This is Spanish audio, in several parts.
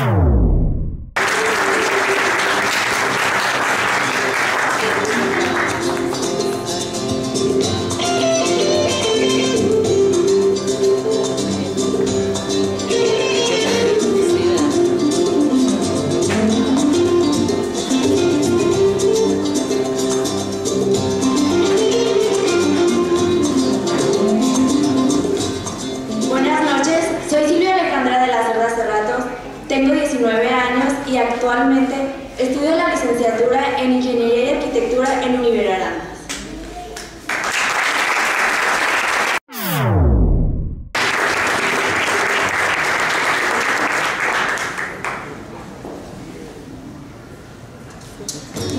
Buenas tengo 19 años y actualmente estudio la licenciatura en Ingeniería y Arquitectura en Univer Arandas.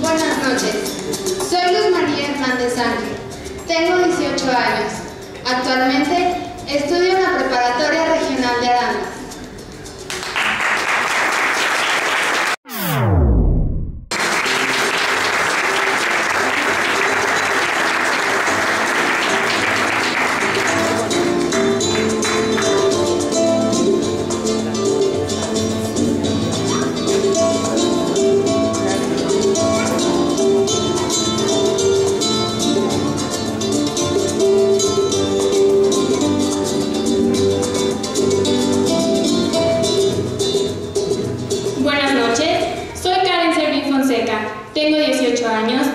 Buenas noches, soy Luz María Hernández Ángel, tengo 18 años. Actualmente tengo 18 años